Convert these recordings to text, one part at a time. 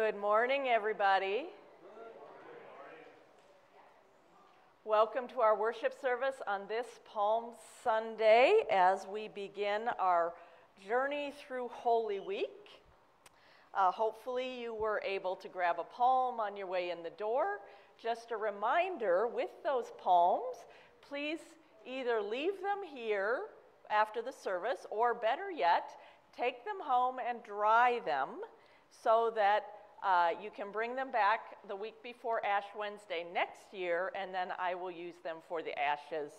Good morning, everybody. Welcome to our worship service on this Palm Sunday as we begin our journey through Holy Week. Uh, hopefully, you were able to grab a palm on your way in the door. Just a reminder with those palms, please either leave them here after the service, or better yet, take them home and dry them so that uh, you can bring them back the week before Ash Wednesday next year, and then I will use them for the ashes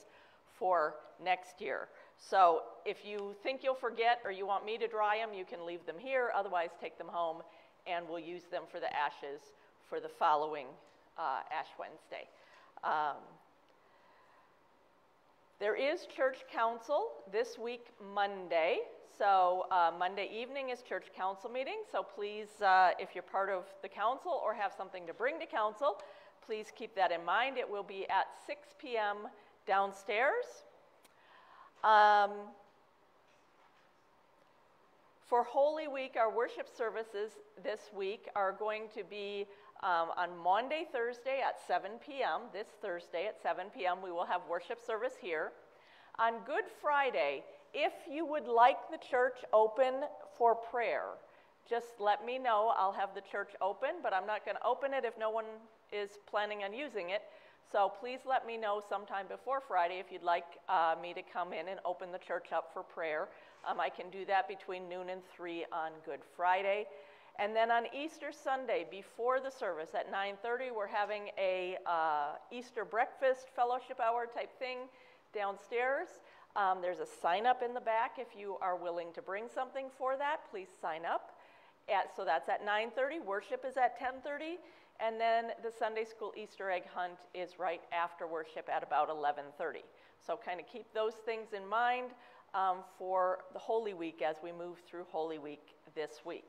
for next year. So if you think you'll forget or you want me to dry them, you can leave them here. Otherwise, take them home, and we'll use them for the ashes for the following uh, Ash Wednesday. Um, there is church council this week, Monday. So, uh, Monday evening is church council meeting. So, please, uh, if you're part of the council or have something to bring to council, please keep that in mind. It will be at 6 p.m. downstairs. Um, for Holy Week, our worship services this week are going to be um, on Monday, Thursday at 7 p.m. This Thursday at 7 p.m., we will have worship service here. On Good Friday, if you would like the church open for prayer, just let me know. I'll have the church open, but I'm not going to open it if no one is planning on using it. So please let me know sometime before Friday if you'd like uh, me to come in and open the church up for prayer. Um, I can do that between noon and 3 on Good Friday. And then on Easter Sunday, before the service at 9:30, we're having a uh, Easter breakfast fellowship hour type thing downstairs. Um, there's a sign up in the back if you are willing to bring something for that. Please sign up. At, so that's at 9:30. Worship is at 10:30, and then the Sunday school Easter egg hunt is right after worship at about 11:30. So kind of keep those things in mind um, for the Holy Week as we move through Holy Week this week.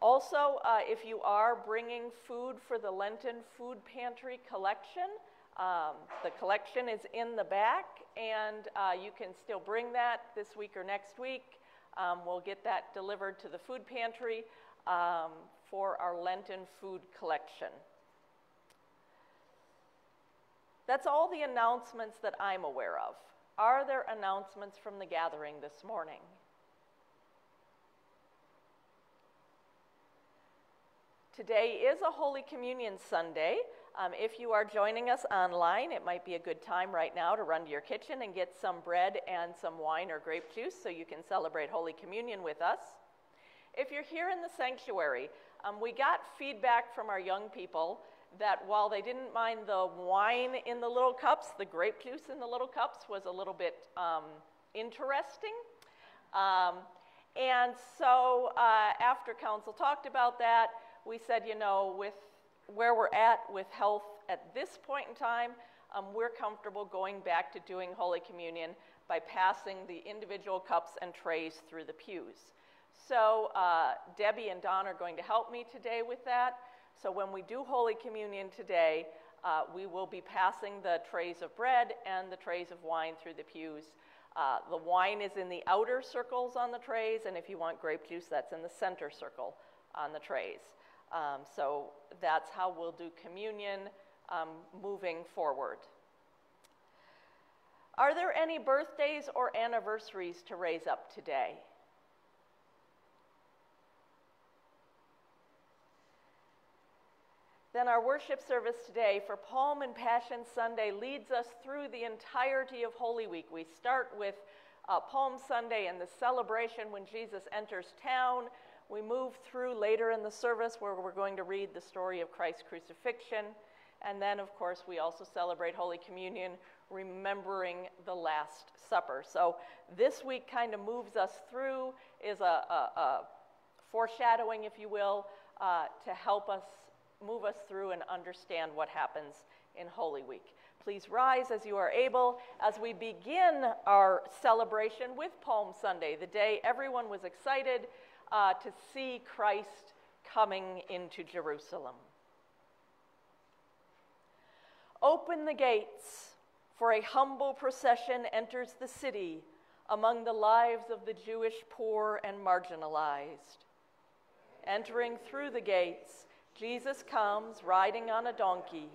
Also, uh, if you are bringing food for the Lenten food pantry collection, um, the collection is in the back, and uh, you can still bring that this week or next week. Um, we'll get that delivered to the food pantry um, for our Lenten food collection. That's all the announcements that I'm aware of. Are there announcements from the gathering this morning? Today is a Holy Communion Sunday. Um, if you are joining us online, it might be a good time right now to run to your kitchen and get some bread and some wine or grape juice so you can celebrate Holy Communion with us. If you're here in the sanctuary, um, we got feedback from our young people that while they didn't mind the wine in the little cups, the grape juice in the little cups was a little bit um, interesting. Um, and so uh, after council talked about that, we said, you know, with where we're at with health at this point in time, um, we're comfortable going back to doing Holy Communion by passing the individual cups and trays through the pews. So uh, Debbie and Don are going to help me today with that. So when we do Holy Communion today, uh, we will be passing the trays of bread and the trays of wine through the pews. Uh, the wine is in the outer circles on the trays, and if you want grape juice, that's in the center circle on the trays. Um, so that's how we'll do communion um, moving forward. Are there any birthdays or anniversaries to raise up today? Then our worship service today for Palm and Passion Sunday leads us through the entirety of Holy Week. We start with uh, Palm Sunday and the celebration when Jesus enters town. We move through later in the service where we're going to read the story of Christ's crucifixion. And then, of course, we also celebrate Holy Communion, remembering the Last Supper. So this week kind of moves us through, is a, a, a foreshadowing, if you will, uh, to help us move us through and understand what happens in Holy Week. Please rise as you are able as we begin our celebration with Palm Sunday, the day everyone was excited uh, to see Christ coming into Jerusalem. Open the gates, for a humble procession enters the city. among the lives of the Jewish poor and marginalized. Entering through the gates, Jesus comes riding on a donkey,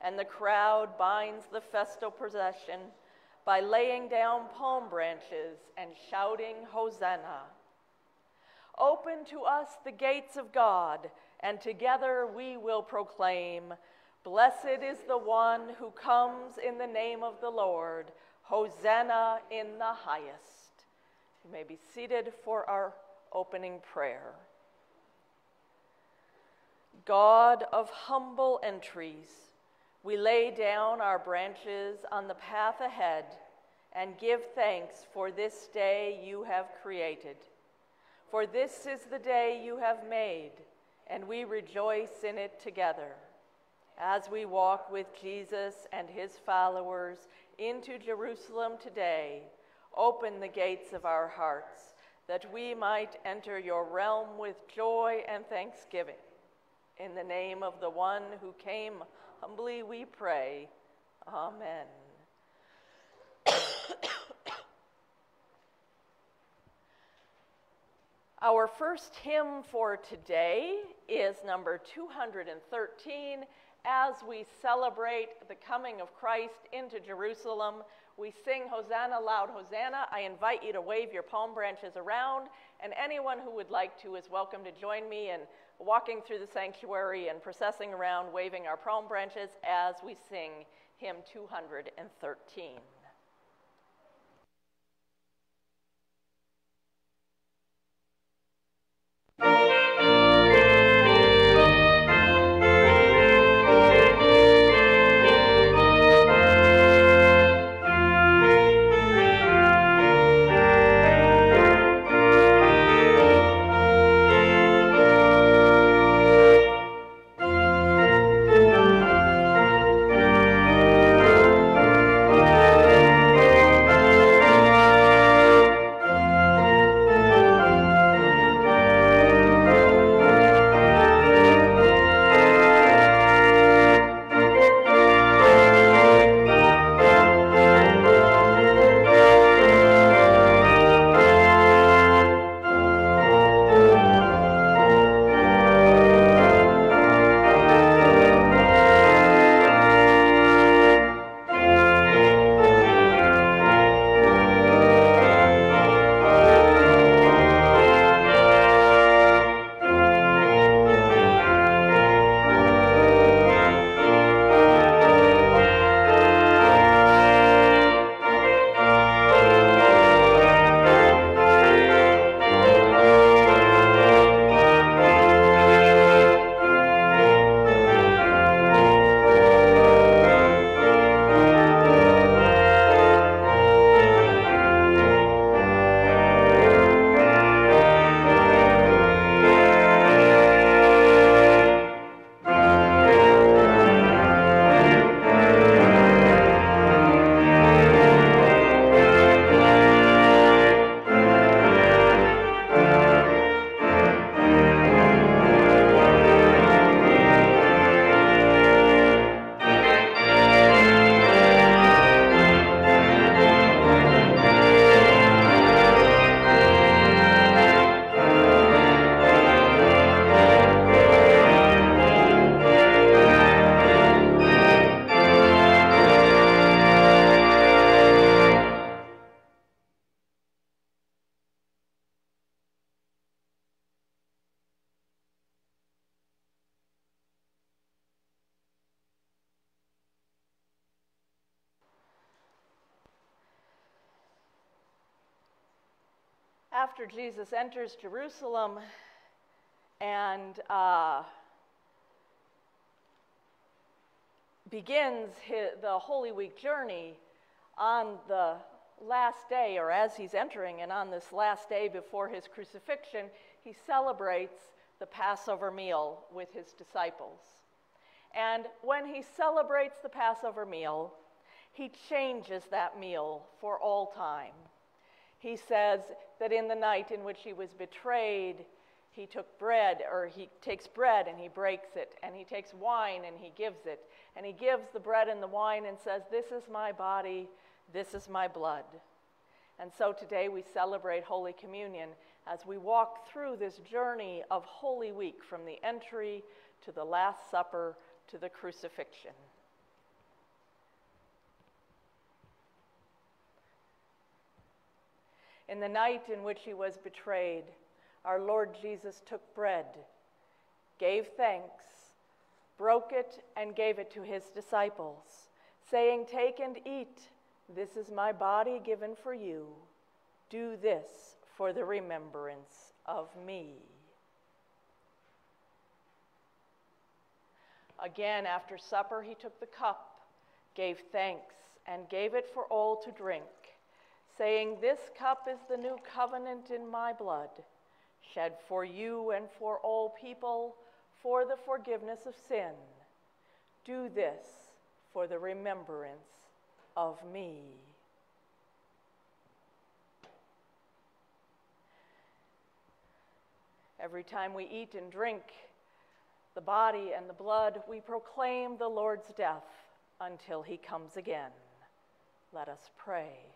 and the crowd binds the festal procession by laying down palm branches and shouting, Hosanna. Open to us the gates of God, and together we will proclaim, Blessed is the one who comes in the name of the Lord. Hosanna in the highest. You may be seated for our opening prayer. God of humble entries, we lay down our branches on the path ahead and give thanks for this day you have created. For this is the day you have made, and we rejoice in it together. As we walk with Jesus and his followers into Jerusalem today, open the gates of our hearts that we might enter your realm with joy and thanksgiving. In the name of the one who came humbly, we pray. Amen. Our first hymn for today is number 213 as we celebrate the coming of Christ into Jerusalem. We sing Hosanna, loud Hosanna. I invite you to wave your palm branches around, and anyone who would like to is welcome to join me in walking through the sanctuary and processing around, waving our palm branches as we sing hymn 213. After Jesus enters Jerusalem and uh, begins his, the Holy Week journey on the last day, or as he's entering, and on this last day before his crucifixion, he celebrates the Passover meal with his disciples. And when he celebrates the Passover meal, he changes that meal for all time he says that in the night in which he was betrayed, he took bread, or he takes bread and he breaks it, and he takes wine and he gives it. And he gives the bread and the wine and says, This is my body, this is my blood. And so today we celebrate Holy Communion as we walk through this journey of Holy Week from the entry to the Last Supper to the crucifixion. In the night in which he was betrayed, our Lord Jesus took bread, gave thanks, broke it, and gave it to his disciples, saying, Take and eat. This is my body given for you. Do this for the remembrance of me. Again, after supper, he took the cup, gave thanks, and gave it for all to drink, saying, This cup is the new covenant in my blood, shed for you and for all people for the forgiveness of sin. Do this for the remembrance of me. Every time we eat and drink the body and the blood, we proclaim the Lord's death until he comes again. Let us pray.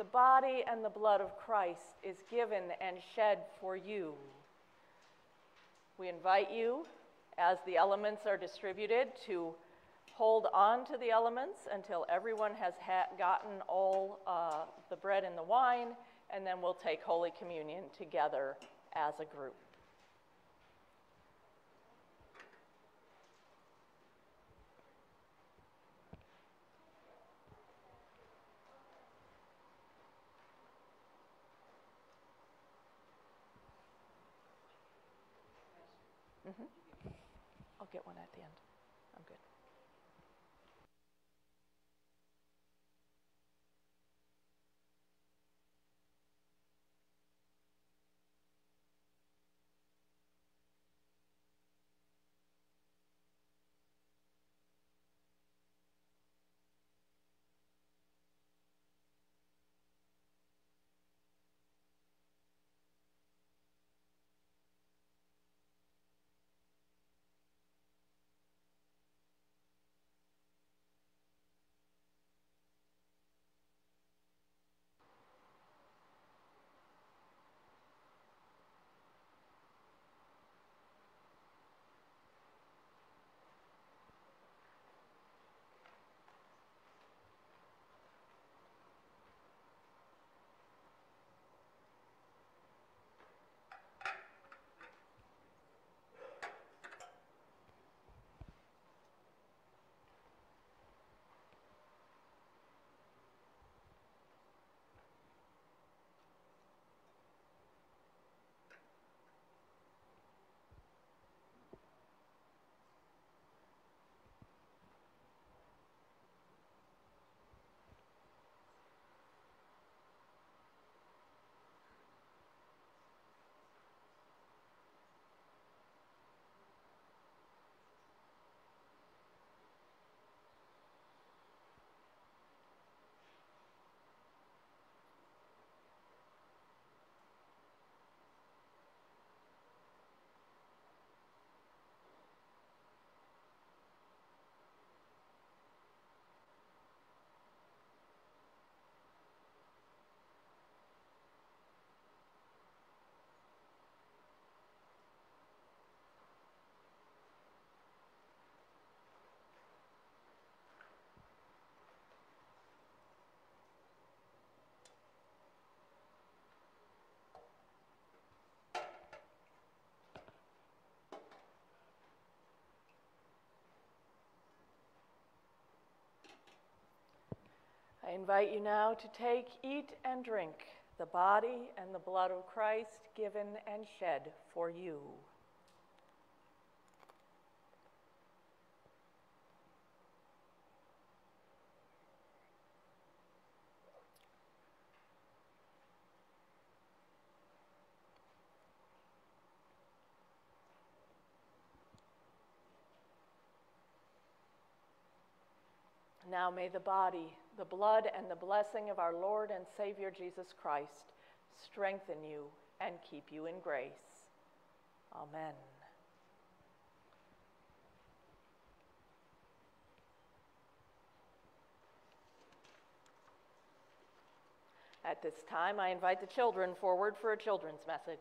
The body and the blood of Christ is given and shed for you. We invite you as the elements are distributed to hold on to the elements until everyone has ha- gotten all uh, the bread and the wine, and then we'll take Holy Communion together as a group. Mm-hmm. I'll get one at the end. I'm good. I invite you now to take, eat, and drink the body and the blood of Christ given and shed for you. Now may the body, the blood, and the blessing of our Lord and Savior Jesus Christ strengthen you and keep you in grace. Amen. At this time, I invite the children forward for a children's message.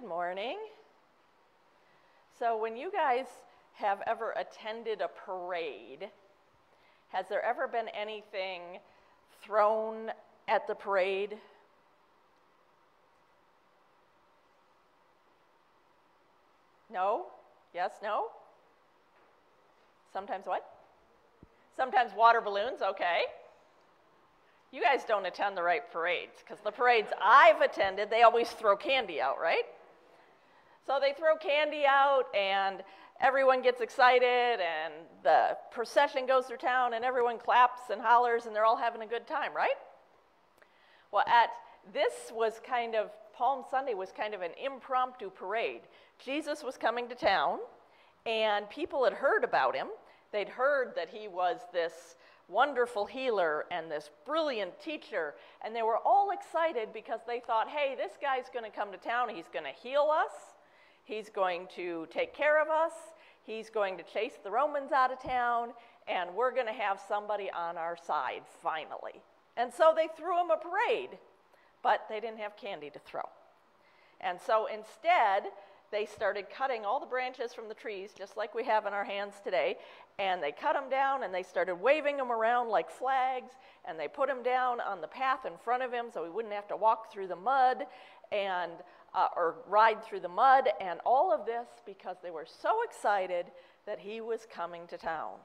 Good morning. So, when you guys have ever attended a parade, has there ever been anything thrown at the parade? No? Yes? No? Sometimes what? Sometimes water balloons, okay. You guys don't attend the right parades because the parades I've attended, they always throw candy out, right? So they throw candy out, and everyone gets excited, and the procession goes through town, and everyone claps and hollers, and they're all having a good time, right? Well, at this was kind of Palm Sunday was kind of an impromptu parade. Jesus was coming to town, and people had heard about him. They'd heard that he was this wonderful healer and this brilliant teacher, and they were all excited because they thought, hey, this guy's going to come to town, he's going to heal us, he's going to take care of us, he's going to chase the Romans out of town, and we're going to have somebody on our side finally. And so they threw him a parade, but they didn't have candy to throw. And so instead, they started cutting all the branches from the trees, just like we have in our hands today, and they cut them down and they started waving them around like flags, and they put them down on the path in front of him so he wouldn't have to walk through the mud and uh, or ride through the mud, and all of this because they were so excited that he was coming to town.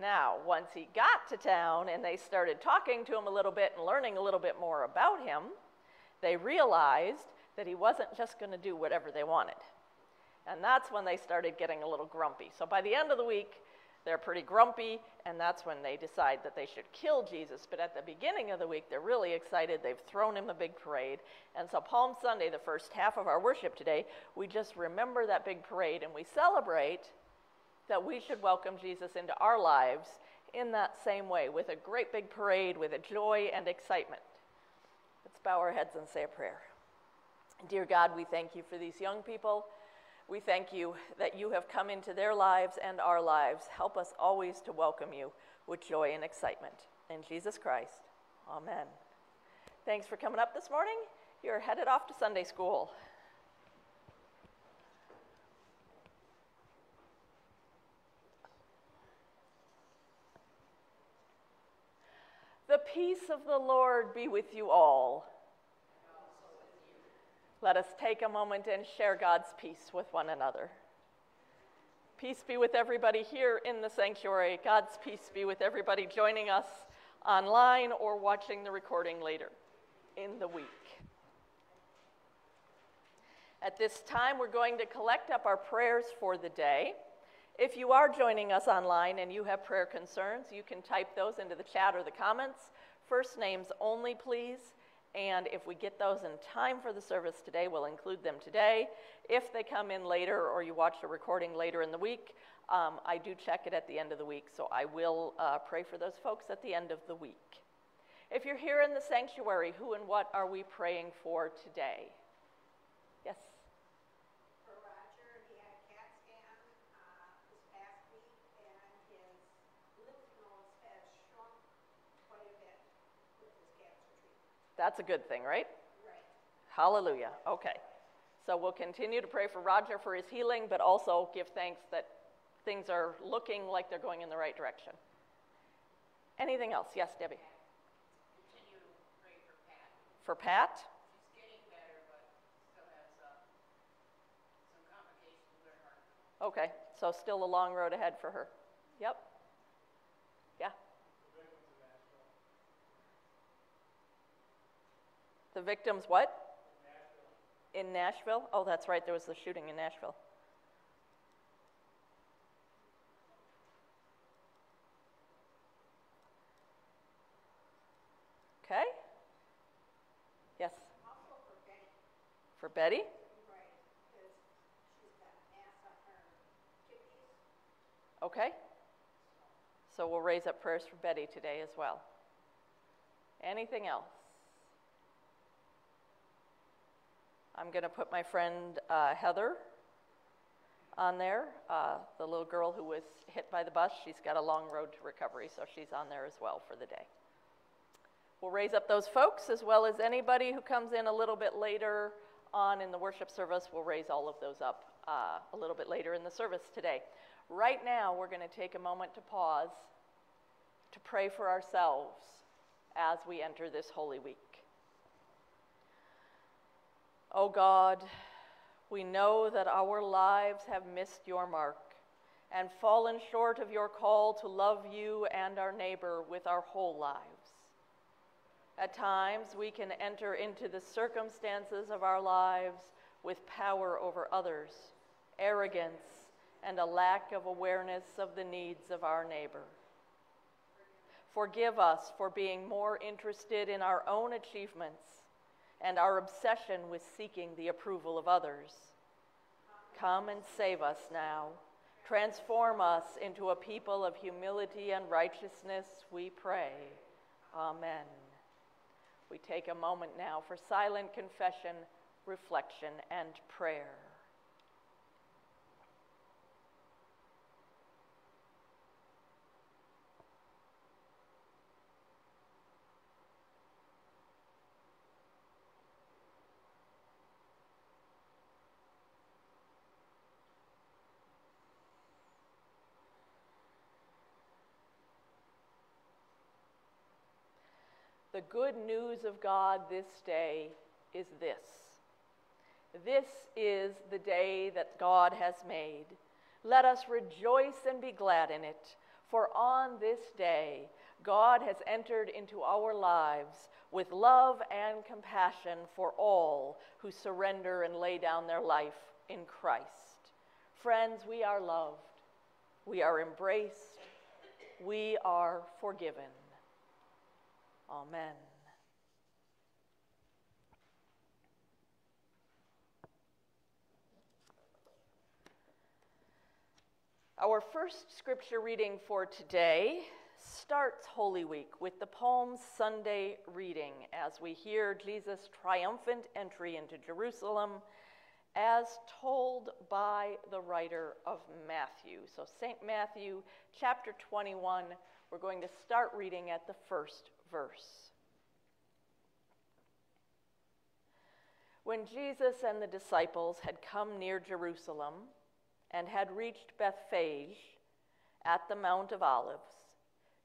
Now, once he got to town and they started talking to him a little bit and learning a little bit more about him, they realized that he wasn't just going to do whatever they wanted. And that's when they started getting a little grumpy. So by the end of the week, they're pretty grumpy, and that's when they decide that they should kill Jesus. But at the beginning of the week, they're really excited. They've thrown him a big parade. And so, Palm Sunday, the first half of our worship today, we just remember that big parade and we celebrate that we should welcome Jesus into our lives in that same way, with a great big parade, with a joy and excitement. Let's bow our heads and say a prayer. Dear God, we thank you for these young people. We thank you that you have come into their lives and our lives. Help us always to welcome you with joy and excitement. In Jesus Christ, amen. Thanks for coming up this morning. You're headed off to Sunday school. The peace of the Lord be with you all. Let us take a moment and share God's peace with one another. Peace be with everybody here in the sanctuary. God's peace be with everybody joining us online or watching the recording later in the week. At this time, we're going to collect up our prayers for the day. If you are joining us online and you have prayer concerns, you can type those into the chat or the comments. First names only, please. And if we get those in time for the service today, we'll include them today. If they come in later or you watch a recording later in the week, um, I do check it at the end of the week, so I will uh, pray for those folks at the end of the week. If you're here in the sanctuary, who and what are we praying for today? Yes? For Roger, he had a CAT scan uh, this past week, and his lymph nodes have shrunk quite a bit with his cancer treatment. That's a good thing, right? Right. Hallelujah. Okay. So we'll continue to pray for Roger for his healing, but also give thanks that things are looking like they're going in the right direction. Anything else? Yes, Debbie. Continue to pray for Pat. For Pat? She's getting better, but still has some complications with her. Okay. So still a long road ahead for her. Yep. The victims what? Nashville. In Nashville? Oh, that's right, there was the shooting in Nashville. Okay? Yes? For Betty? For Betty? Okay? So we'll raise up prayers for Betty today as well. Anything else? I'm going to put my friend uh, Heather on there, uh, the little girl who was hit by the bus. She's got a long road to recovery, so she's on there as well for the day. We'll raise up those folks as well as anybody who comes in a little bit later on in the worship service. We'll raise all of those up uh, a little bit later in the service today. Right now, we're going to take a moment to pause to pray for ourselves as we enter this Holy Week. Oh God, we know that our lives have missed your mark and fallen short of your call to love you and our neighbor with our whole lives. At times, we can enter into the circumstances of our lives with power over others, arrogance, and a lack of awareness of the needs of our neighbor. Forgive us for being more interested in our own achievements and our obsession with seeking the approval of others. Come and save us now. Transform us into a people of humility and righteousness, we pray. Amen. We take a moment now for silent confession, reflection, and prayer. The good news of God this day is this. This is the day that God has made. Let us rejoice and be glad in it. For on this day, God has entered into our lives with love and compassion for all who surrender and lay down their life in Christ. Friends, we are loved, we are embraced, we are forgiven. Amen. Our first scripture reading for today starts Holy Week with the Palm Sunday reading as we hear Jesus' triumphant entry into Jerusalem as told by the writer of Matthew. So, St. Matthew chapter 21, we're going to start reading at the first verse. When Jesus and the disciples had come near Jerusalem and had reached Bethphage at the Mount of Olives,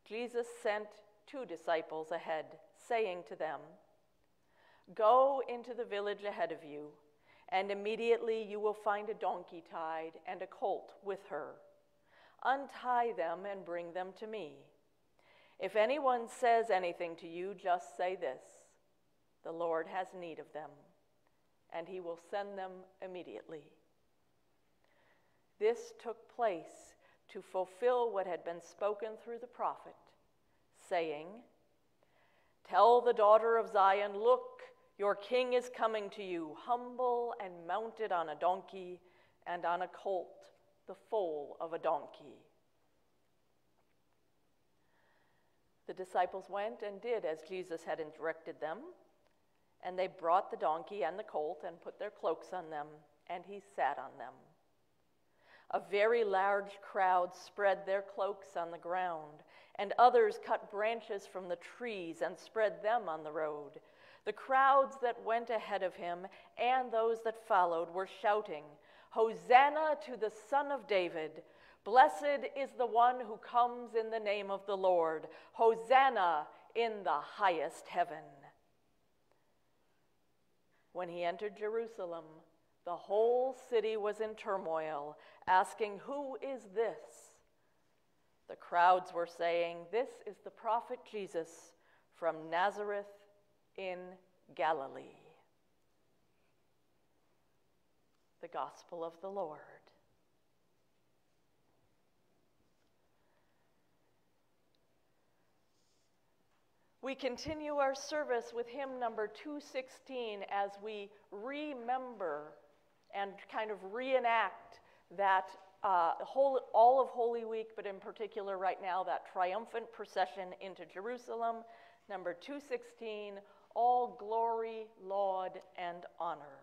Jesus sent two disciples ahead, saying to them, Go into the village ahead of you, and immediately you will find a donkey tied and a colt with her. Untie them and bring them to me. If anyone says anything to you, just say this The Lord has need of them, and he will send them immediately. This took place to fulfill what had been spoken through the prophet, saying, Tell the daughter of Zion, look, your king is coming to you, humble and mounted on a donkey and on a colt, the foal of a donkey. The disciples went and did as Jesus had directed them, and they brought the donkey and the colt and put their cloaks on them, and he sat on them. A very large crowd spread their cloaks on the ground, and others cut branches from the trees and spread them on the road. The crowds that went ahead of him and those that followed were shouting, Hosanna to the Son of David! Blessed is the one who comes in the name of the Lord. Hosanna in the highest heaven. When he entered Jerusalem, the whole city was in turmoil, asking, Who is this? The crowds were saying, This is the prophet Jesus from Nazareth in Galilee. The Gospel of the Lord. We continue our service with hymn number 216 as we remember and kind of reenact that uh, whole, all of Holy Week, but in particular right now, that triumphant procession into Jerusalem. Number 216, all glory, laud, and honor.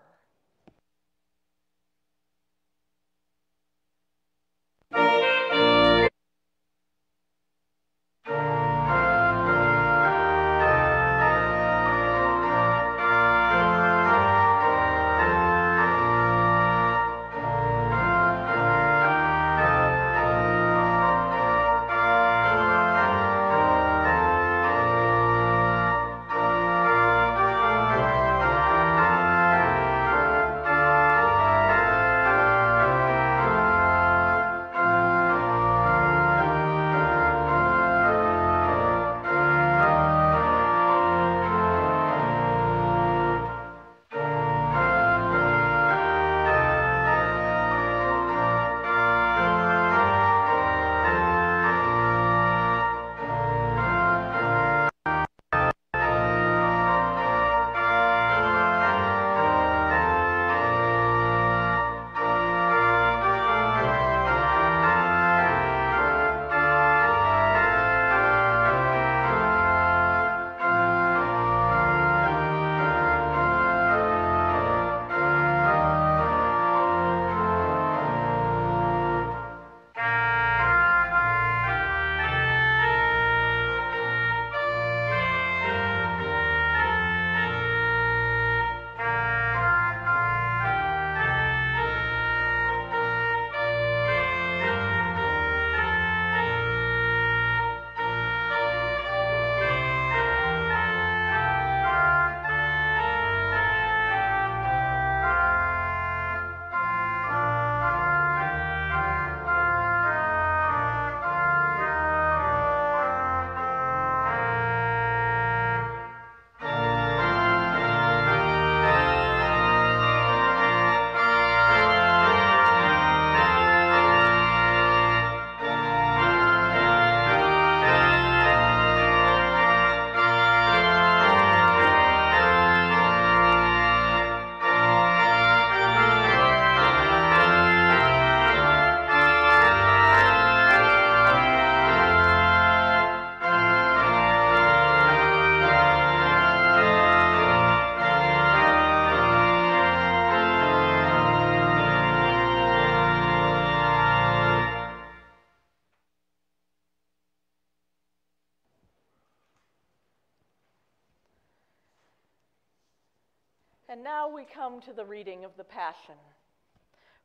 We come to the reading of the Passion.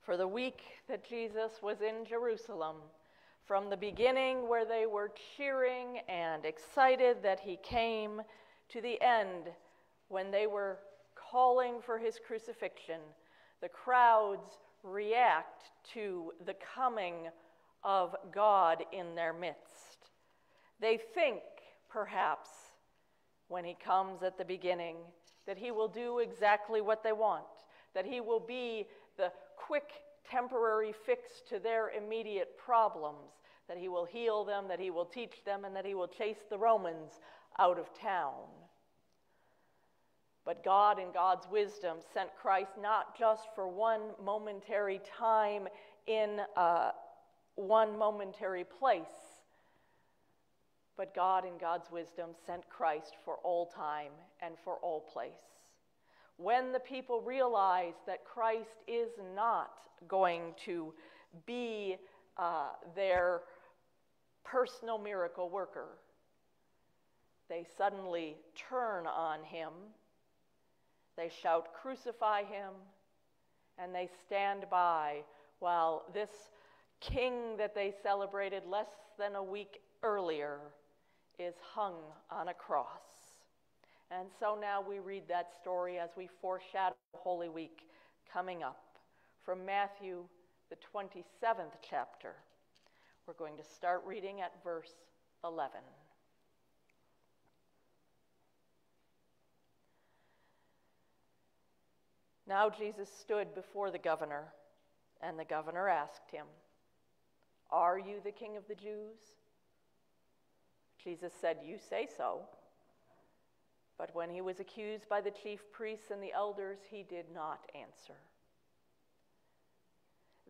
For the week that Jesus was in Jerusalem, from the beginning where they were cheering and excited that he came, to the end when they were calling for his crucifixion, the crowds react to the coming of God in their midst. They think, perhaps, when he comes at the beginning, that he will do exactly what they want, that he will be the quick, temporary fix to their immediate problems, that he will heal them, that he will teach them, and that he will chase the Romans out of town. But God, in God's wisdom, sent Christ not just for one momentary time in uh, one momentary place, but God, in God's wisdom, sent Christ for all time and for all place. When the people realize that Christ is not going to be uh, their personal miracle worker, they suddenly turn on him, they shout, Crucify him, and they stand by while this king that they celebrated less than a week earlier is hung on a cross. And so now we read that story as we foreshadow Holy Week coming up from Matthew, the 27th chapter. We're going to start reading at verse 11. Now Jesus stood before the governor, and the governor asked him, Are you the king of the Jews? Jesus said, You say so. But when he was accused by the chief priests and the elders, he did not answer.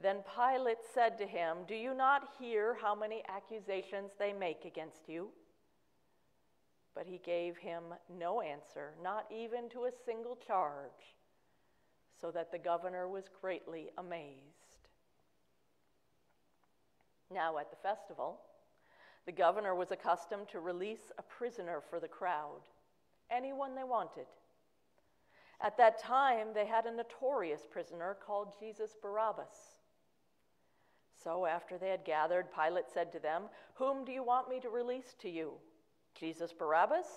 Then Pilate said to him, Do you not hear how many accusations they make against you? But he gave him no answer, not even to a single charge, so that the governor was greatly amazed. Now, at the festival, the governor was accustomed to release a prisoner for the crowd, anyone they wanted. At that time, they had a notorious prisoner called Jesus Barabbas. So, after they had gathered, Pilate said to them, Whom do you want me to release to you? Jesus Barabbas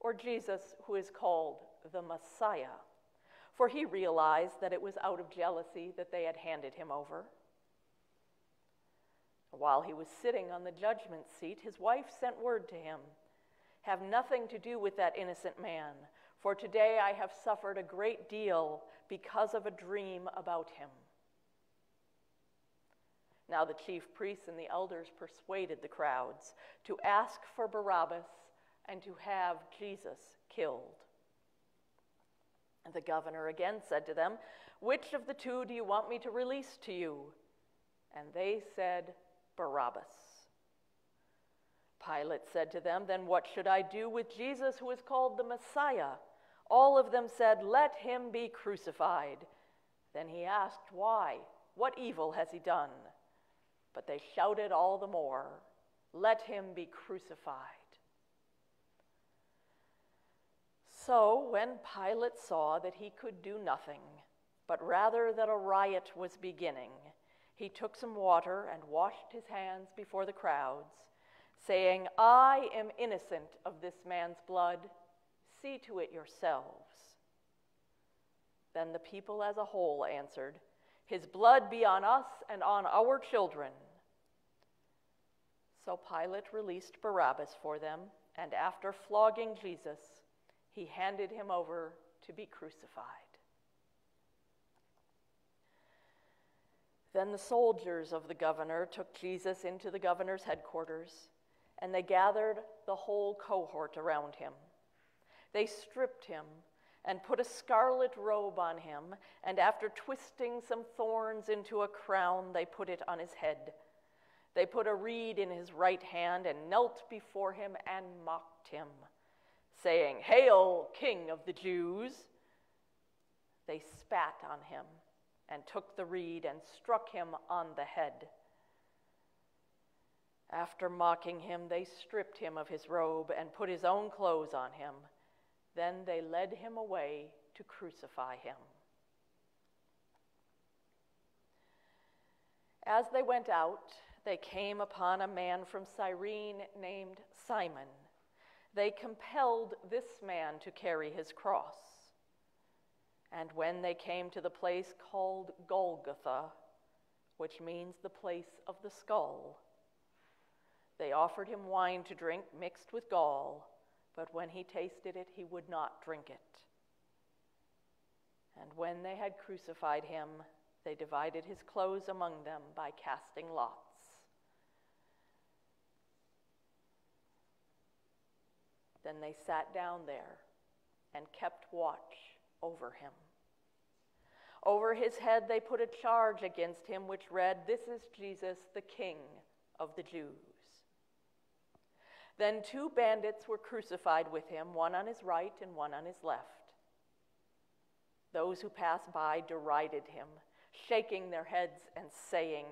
or Jesus who is called the Messiah? For he realized that it was out of jealousy that they had handed him over. While he was sitting on the judgment seat, his wife sent word to him Have nothing to do with that innocent man, for today I have suffered a great deal because of a dream about him. Now the chief priests and the elders persuaded the crowds to ask for Barabbas and to have Jesus killed. And the governor again said to them, Which of the two do you want me to release to you? And they said, Barabbas. Pilate said to them, Then what should I do with Jesus who is called the Messiah? All of them said, Let him be crucified. Then he asked, Why? What evil has he done? But they shouted all the more, Let him be crucified. So when Pilate saw that he could do nothing, but rather that a riot was beginning, he took some water and washed his hands before the crowds, saying, I am innocent of this man's blood. See to it yourselves. Then the people as a whole answered, His blood be on us and on our children. So Pilate released Barabbas for them, and after flogging Jesus, he handed him over to be crucified. Then the soldiers of the governor took Jesus into the governor's headquarters, and they gathered the whole cohort around him. They stripped him and put a scarlet robe on him, and after twisting some thorns into a crown, they put it on his head. They put a reed in his right hand and knelt before him and mocked him, saying, Hail, King of the Jews! They spat on him and took the reed and struck him on the head. After mocking him, they stripped him of his robe and put his own clothes on him. Then they led him away to crucify him. As they went out, they came upon a man from Cyrene named Simon. They compelled this man to carry his cross. And when they came to the place called Golgotha, which means the place of the skull, they offered him wine to drink mixed with gall, but when he tasted it, he would not drink it. And when they had crucified him, they divided his clothes among them by casting lots. Then they sat down there and kept watch over him. Over his head they put a charge against him which read, This is Jesus, the King of the Jews. Then two bandits were crucified with him, one on his right and one on his left. Those who passed by derided him, shaking their heads and saying,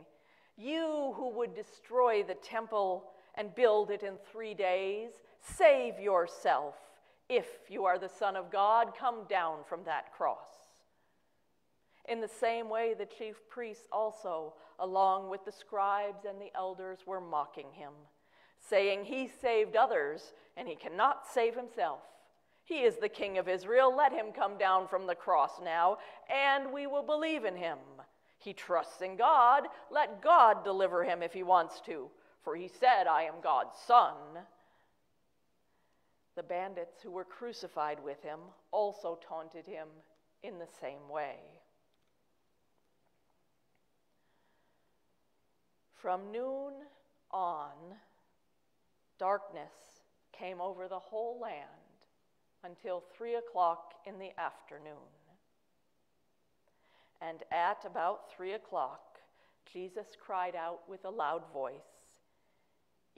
You who would destroy the temple and build it in three days, save yourself. If you are the Son of God, come down from that cross. In the same way, the chief priests also, along with the scribes and the elders, were mocking him, saying, He saved others, and he cannot save himself. He is the King of Israel. Let him come down from the cross now, and we will believe in him. He trusts in God. Let God deliver him if he wants to, for he said, I am God's son. The bandits who were crucified with him also taunted him in the same way. From noon on, darkness came over the whole land until three o'clock in the afternoon. And at about three o'clock, Jesus cried out with a loud voice,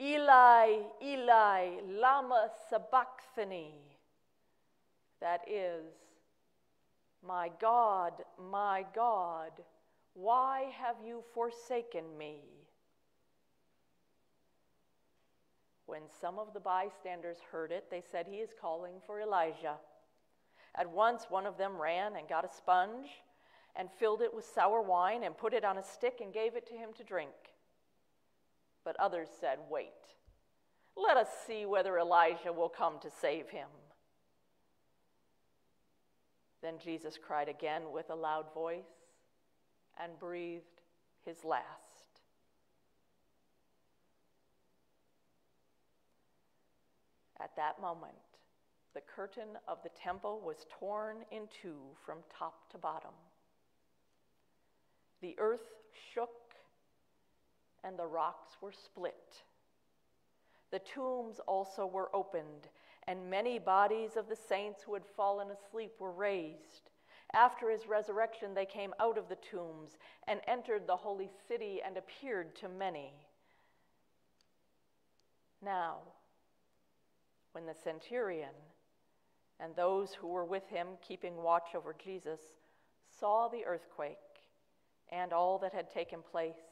Eli, Eli, Lama Sabachthani. That is, My God, my God, why have you forsaken me? When some of the bystanders heard it, they said, He is calling for Elijah. At once, one of them ran and got a sponge and filled it with sour wine and put it on a stick and gave it to him to drink. But others said, Wait, let us see whether Elijah will come to save him. Then Jesus cried again with a loud voice and breathed his last. At that moment, the curtain of the temple was torn in two from top to bottom. The earth shook and the rocks were split. The tombs also were opened, and many bodies of the saints who had fallen asleep were raised. After his resurrection, they came out of the tombs and entered the holy city and appeared to many. Now, when the centurion and those who were with him keeping watch over Jesus saw the earthquake and all that had taken place,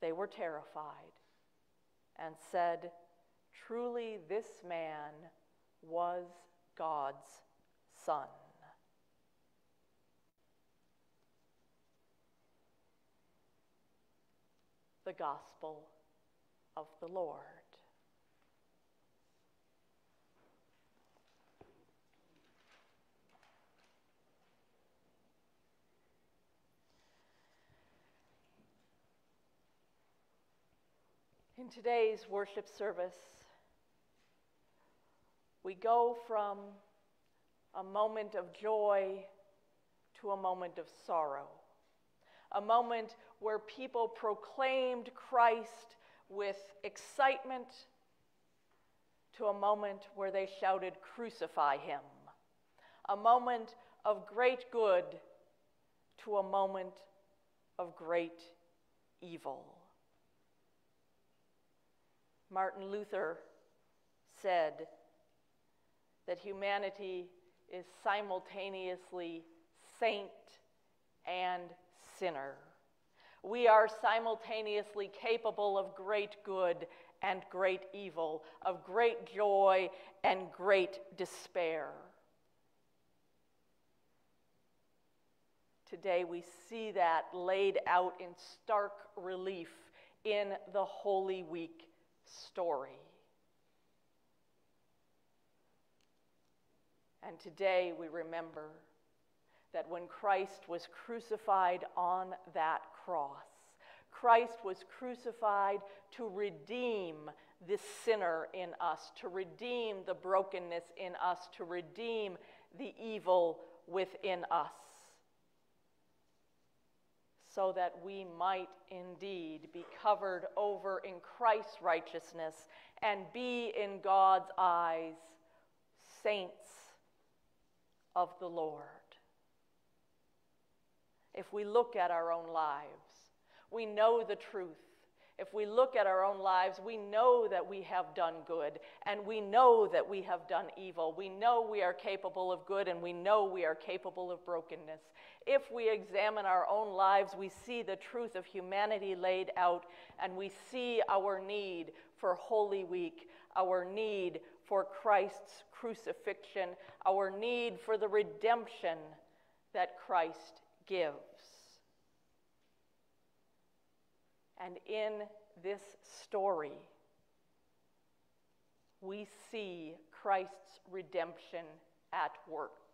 they were terrified and said, Truly, this man was God's Son. The Gospel of the Lord. In today's worship service, we go from a moment of joy to a moment of sorrow, a moment where people proclaimed Christ with excitement to a moment where they shouted, Crucify him, a moment of great good to a moment of great evil. Martin Luther said that humanity is simultaneously saint and sinner. We are simultaneously capable of great good and great evil, of great joy and great despair. Today we see that laid out in stark relief in the Holy Week story. And today we remember that when Christ was crucified on that cross, Christ was crucified to redeem the sinner in us, to redeem the brokenness in us, to redeem the evil within us so that we might indeed be covered over in Christ's righteousness and be in God's eyes saints of the Lord. If we look at our own lives, we know the truth if we look at our own lives, we know that we have done good and we know that we have done evil. We know we are capable of good and we know we are capable of brokenness. If we examine our own lives, we see the truth of humanity laid out and we see our need for Holy Week, our need for Christ's crucifixion, our need for the redemption that Christ gives. And in this story, we see Christ's redemption at work.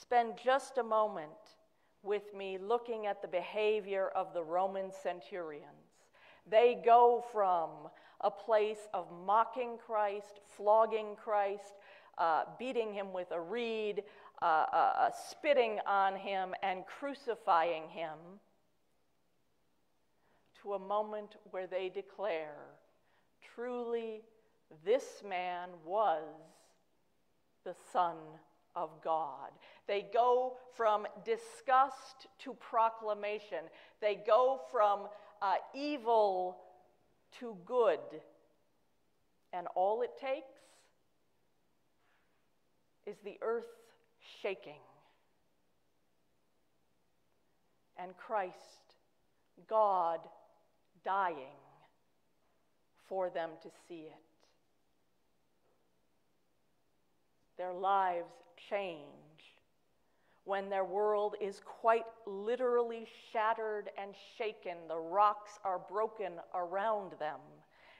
Spend just a moment with me looking at the behavior of the Roman centurions. They go from a place of mocking Christ, flogging Christ, uh, beating him with a reed, uh, uh, uh spitting on him, and crucifying him to a moment where they declare, Truly, this man was the Son of God. They go from disgust to proclamation. They go from uh, evil to good. And all it takes is the earth shaking. And Christ, God, dying for them to see it. Their lives change when their world is quite literally shattered and shaken. The rocks are broken around them.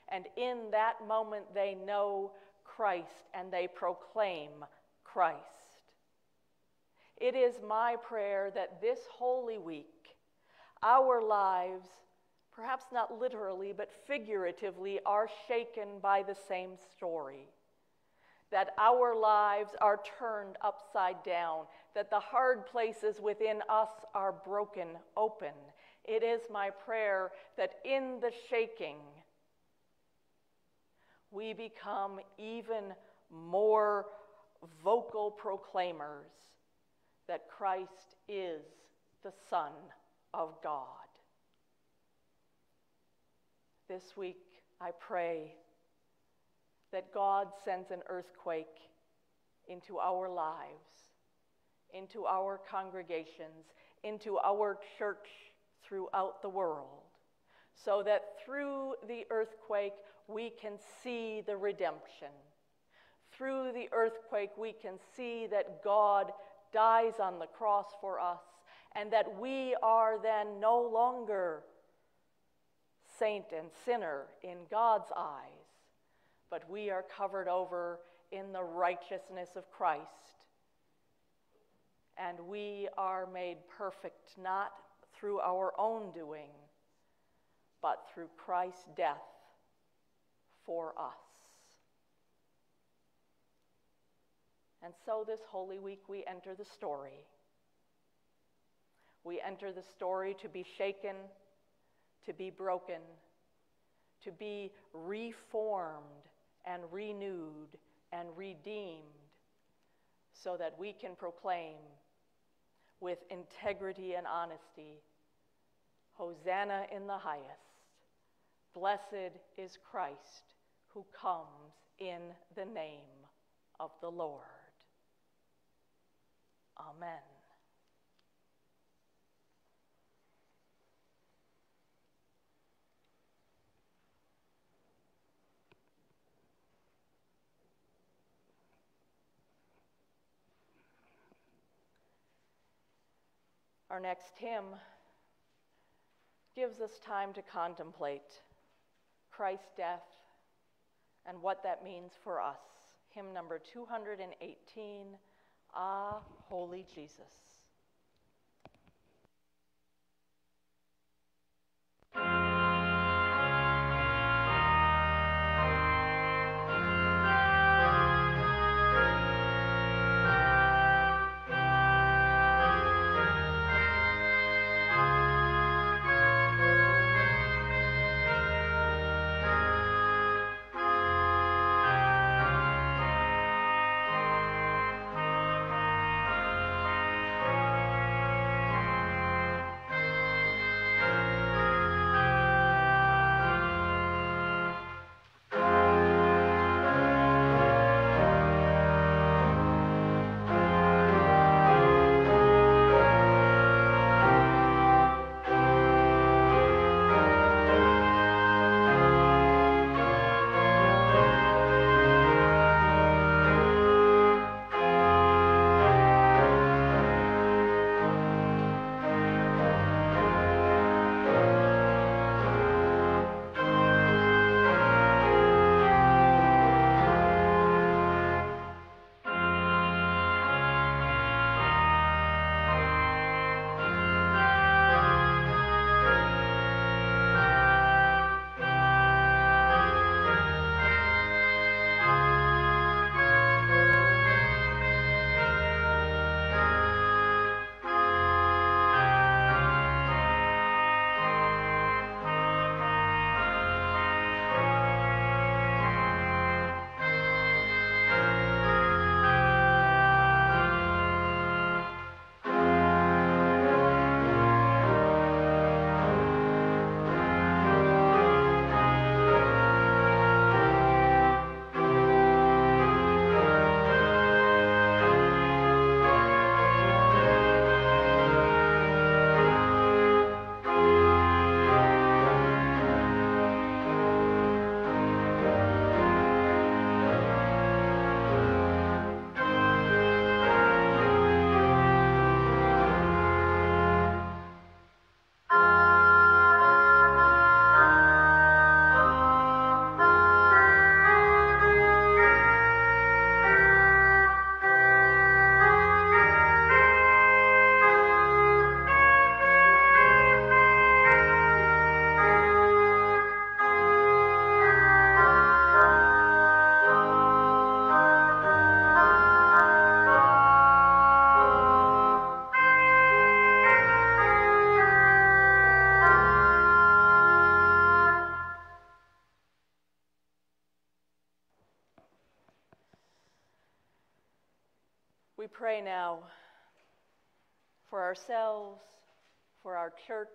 And in that moment, they know Christ and they proclaim Christ. It is my prayer that this Holy Week, our lives, perhaps not literally, but figuratively, are shaken by the same story. That our lives are turned upside down, that the hard places within us are broken open. It is my prayer that in the shaking, we become even more vocal proclaimers that Christ is the Son of God. This week, I pray that God sends an earthquake into our lives, into our congregations, into our church throughout the world, so that through the earthquake we can see the redemption. Through the earthquake, we can see that God dies on the cross for us, and that we are then no longer saint and sinner in God's eyes, but we are covered over in the righteousness of Christ. And we are made perfect not through our own doing, but through Christ's death for us. And so this Holy Week, we enter the story. We enter the story to be shaken, to be broken, to be reformed and renewed and redeemed, so that we can proclaim with integrity and honesty Hosanna in the highest. Blessed is Christ who comes in the name of the Lord. Amen. Our next hymn gives us time to contemplate Christ's death and what that means for us. Hymn number 218 Ah, Holy Jesus. Pray now for ourselves, for our church,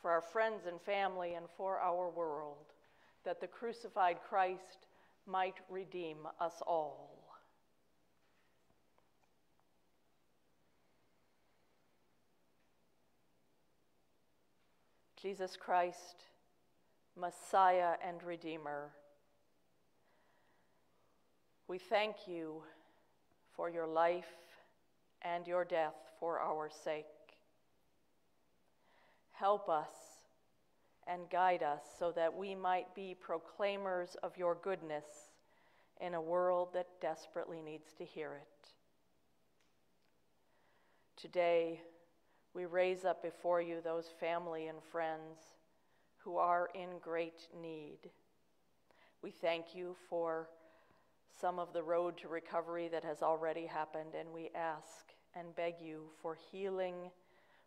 for our friends and family, and for our world, that the crucified Christ might redeem us all. Jesus Christ, Messiah and Redeemer, we thank you for your life and your death for our sake. Help us and guide us so that we might be proclaimers of your goodness in a world that desperately needs to hear it. Today, we raise up before you those family and friends who are in great need. We thank you for some of the road to recovery that has already happened, and we ask and beg you for healing,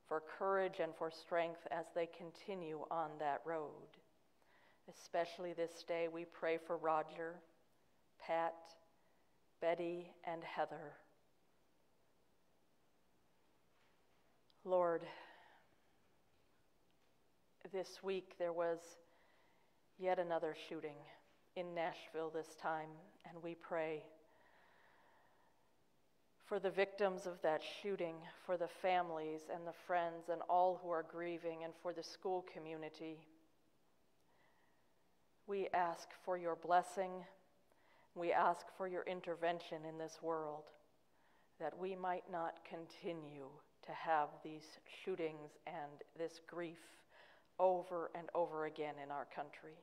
for courage, and for strength as they continue on that road. Especially this day, we pray for Roger, Pat, Betty, and Heather. Lord, this week there was yet another shooting in Nashville this time, and we pray for the victims of that shooting, for the families and the friends and all who are grieving, and for the school community. We ask for your blessing. We ask for your intervention in this world that we might not continue to have these shootings and this grief over and over again in our country.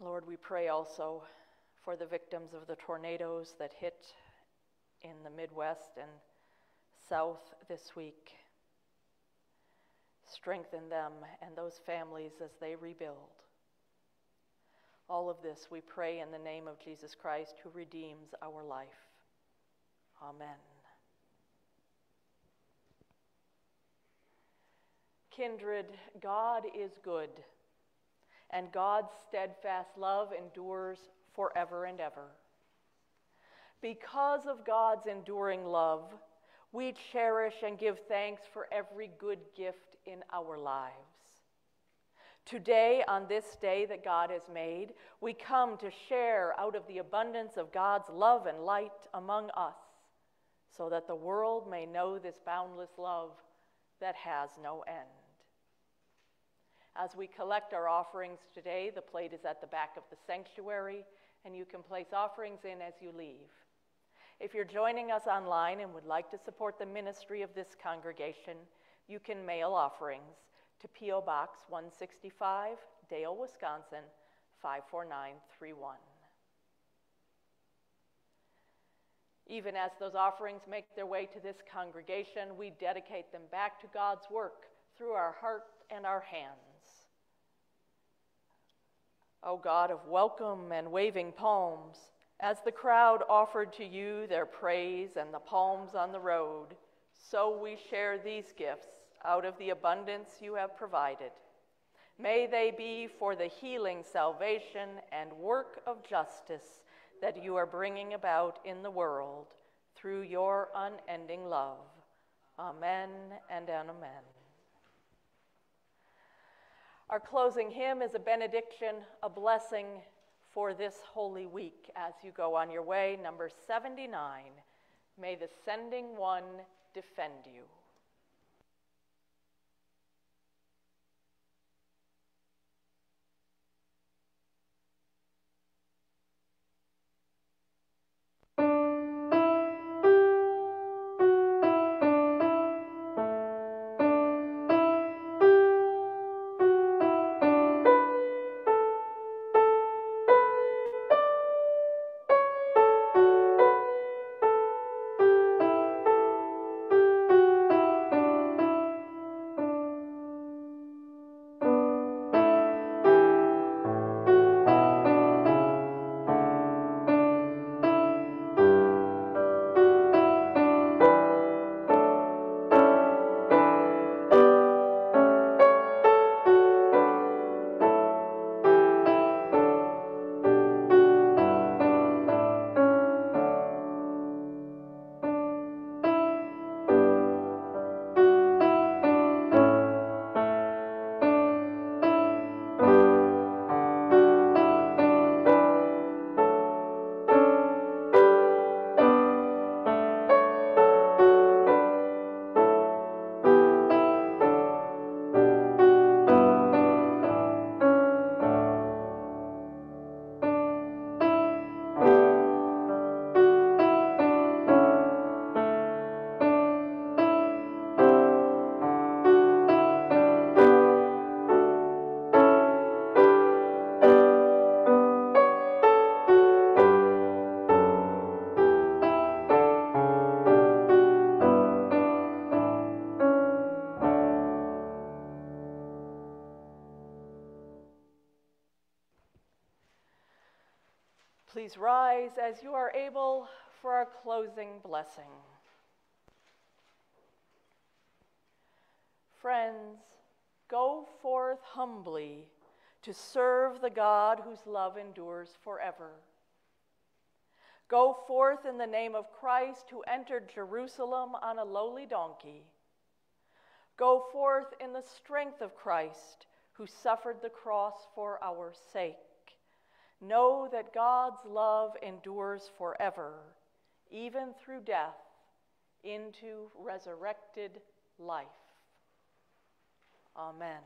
Lord, we pray also for the victims of the tornadoes that hit in the Midwest and South this week. Strengthen them and those families as they rebuild. All of this we pray in the name of Jesus Christ who redeems our life. Amen. Kindred, God is good, and God's steadfast love endures forever and ever. Because of God's enduring love, we cherish and give thanks for every good gift in our lives. Today, on this day that God has made, we come to share out of the abundance of God's love and light among us so that the world may know this boundless love that has no end. As we collect our offerings today, the plate is at the back of the sanctuary, and you can place offerings in as you leave. If you're joining us online and would like to support the ministry of this congregation, you can mail offerings to P.O. Box 165, Dale, Wisconsin 54931. Even as those offerings make their way to this congregation, we dedicate them back to God's work through our heart and our hands. O God of welcome and waving palms, as the crowd offered to you their praise and the palms on the road, so we share these gifts out of the abundance you have provided. May they be for the healing, salvation, and work of justice that you are bringing about in the world through your unending love. Amen and amen. Our closing hymn is a benediction, a blessing for this holy week as you go on your way. Number 79 May the sending one defend you. Please rise as you are able for our closing blessing. Friends, go forth humbly to serve the God whose love endures forever. Go forth in the name of Christ who entered Jerusalem on a lowly donkey. Go forth in the strength of Christ who suffered the cross for our sake. Know that God's love endures forever, even through death, into resurrected life. Amen.